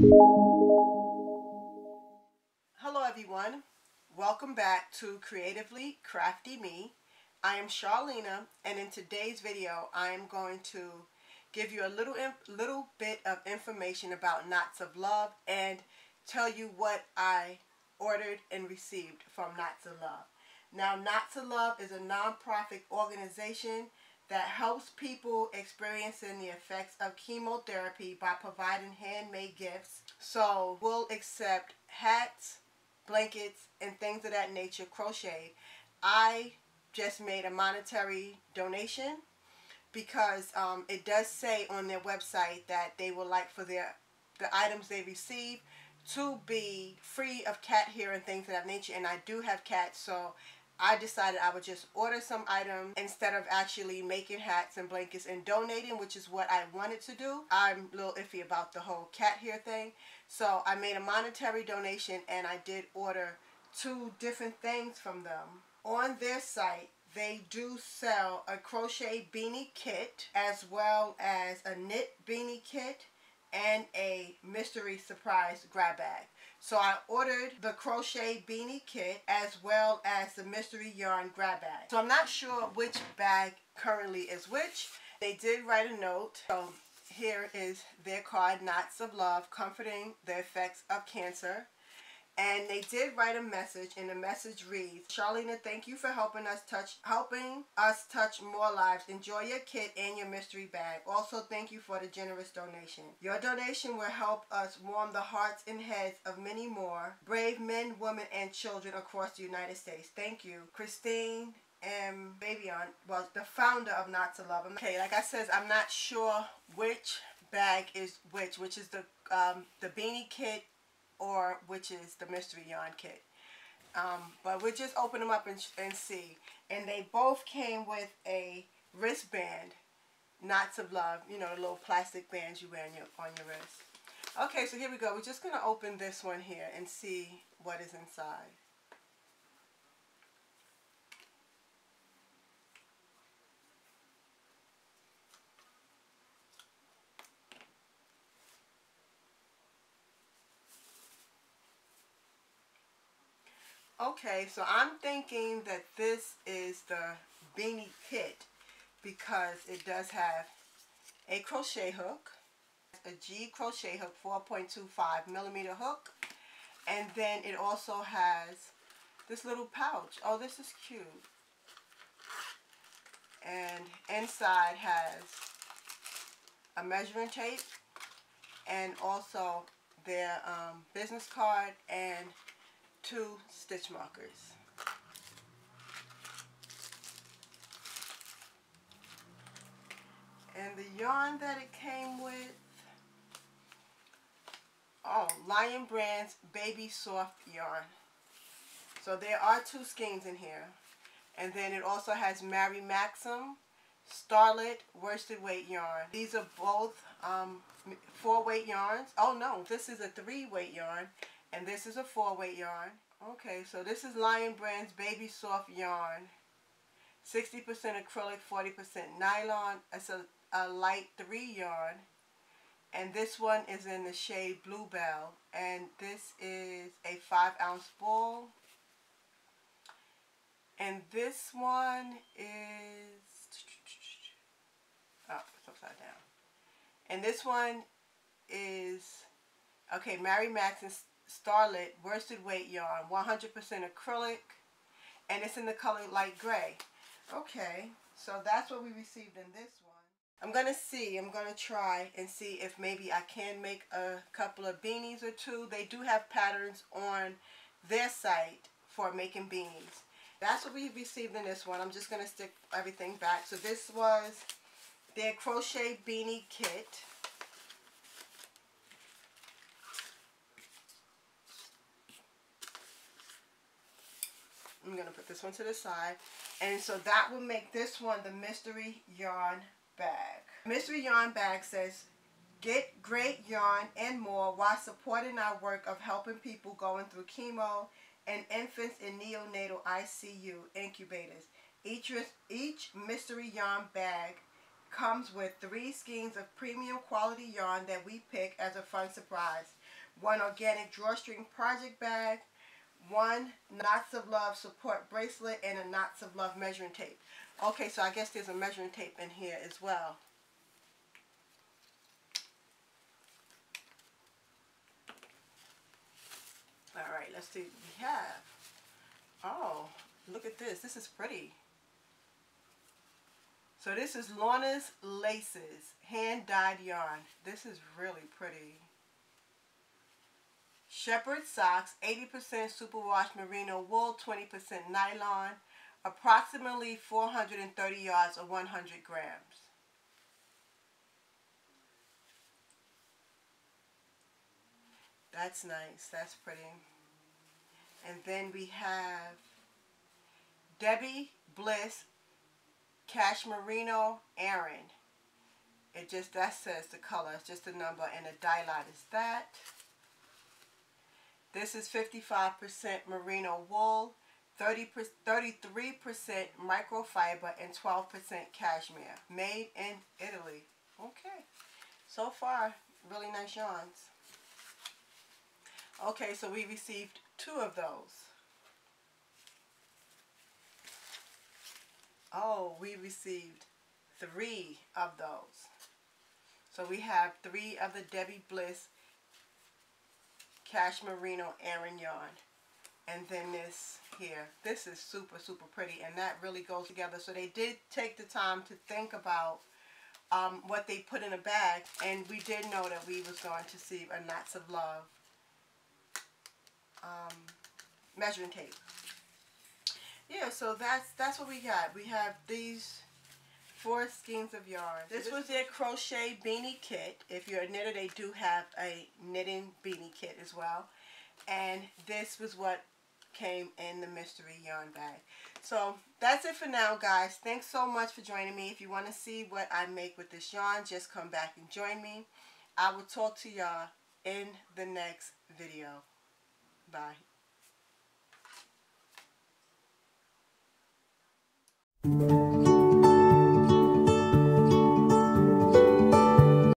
Hello everyone, welcome back to Creatively Crafty Me. I am Charlena and in today's video I am going to give you a little little bit of information about Knots of Love and tell you what I ordered and received from Knots of Love. Now Knots of Love is a non-profit organization that helps people experiencing the effects of chemotherapy by providing handmade gifts. So we'll accept hats, blankets, and things of that nature crocheted. I just made a monetary donation because um, it does say on their website that they would like for their the items they receive to be free of cat hair and things of that nature and I do have cats so I decided I would just order some items instead of actually making hats and blankets and donating, which is what I wanted to do. I'm a little iffy about the whole cat hair thing. So I made a monetary donation and I did order two different things from them. On their site, they do sell a crochet beanie kit as well as a knit beanie kit and a mystery surprise grab bag. So I ordered the crochet beanie kit as well as the mystery yarn grab bag. So I'm not sure which bag currently is which. They did write a note. So here is their card, Knots of Love, comforting the effects of cancer. And they did write a message, and the message reads, Charlena, thank you for helping us touch helping us touch more lives. Enjoy your kit and your mystery bag. Also, thank you for the generous donation. Your donation will help us warm the hearts and heads of many more brave men, women, and children across the United States. Thank you. Christine and Babion was the founder of Knots of Love. Okay, like I said, I'm not sure which bag is which, which is the um, the beanie kit or which is the mystery yarn kit. Um, but we'll just open them up and, and see. And they both came with a wristband, knots of love, you know, the little plastic bands you wear on your, on your wrist. Okay, so here we go. We're just going to open this one here and see what is inside. Okay, so I'm thinking that this is the beanie kit because it does have a crochet hook, a G crochet hook, 4.25 millimeter hook, and then it also has this little pouch. Oh, this is cute. And inside has a measuring tape and also their um, business card and two stitch markers. And the yarn that it came with, oh, Lion Brands Baby Soft Yarn. So there are two skeins in here. And then it also has Mary Maxim Starlet Worsted Weight Yarn. These are both um, four weight yarns. Oh no, this is a three weight yarn and this is a four weight yarn. Okay, so this is Lion Brand's Baby Soft Yarn. 60% acrylic, 40% nylon. It's a, a light 3 yarn. And this one is in the shade Bluebell. And this is a 5 ounce ball. And this one is... Oh, it's upside down. And this one is... Okay, Mary Max Starlet worsted weight yarn, 100% acrylic, and it's in the color light gray. Okay, so that's what we received in this one. I'm going to see, I'm going to try and see if maybe I can make a couple of beanies or two. They do have patterns on their site for making beanies. That's what we received in this one. I'm just going to stick everything back. So this was their crochet beanie kit. I'm going to put this one to the side. And so that will make this one the mystery yarn bag. Mystery yarn bag says, get great yarn and more while supporting our work of helping people going through chemo and infants in neonatal ICU incubators. Each, each mystery yarn bag comes with three skeins of premium quality yarn that we pick as a fun surprise. one organic drawstring project bag, one Knots of Love support bracelet, and a Knots of Love measuring tape. Okay, so I guess there's a measuring tape in here as well. Alright, let's see what we have. Oh, look at this. This is pretty. So this is Lorna's Laces, hand-dyed yarn. This is really pretty. Shepherd socks, 80% superwash merino wool, 20% nylon, approximately 430 yards or 100 grams. That's nice. That's pretty. And then we have Debbie Bliss Cashmerino Aran. It just, that says the color. It's just the number and the dye line is that. This is 55% merino wool, 30 33% microfiber, and 12% cashmere. Made in Italy. Okay. So far, really nice yarns. Okay, so we received two of those. Oh, we received three of those. So we have three of the Debbie Bliss Cashmerino Aran yarn. And then this here. This is super, super pretty. And that really goes together. So they did take the time to think about um, what they put in a bag. And we did know that we was going to see a Knots of Love um, measuring tape. Yeah, so that's that's what we got. We have these four skeins of yarn. This was their crochet beanie kit. If you're a knitter, they do have a knitting beanie kit as well. And this was what came in the mystery yarn bag. So that's it for now, guys. Thanks so much for joining me. If you want to see what I make with this yarn, just come back and join me. I will talk to y'all in the next video. Bye.